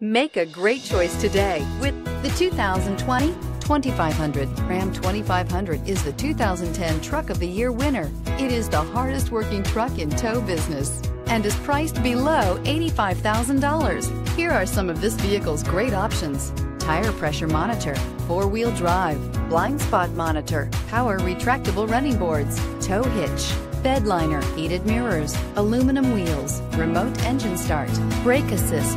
Make a great choice today with the 2020 2500. Ram 2500 is the 2010 Truck of the Year winner. It is the hardest working truck in tow business and is priced below $85,000. Here are some of this vehicle's great options. Tire pressure monitor, four-wheel drive, blind spot monitor, power retractable running boards, tow hitch, bed liner, heated mirrors, aluminum wheels, remote engine start, brake assist.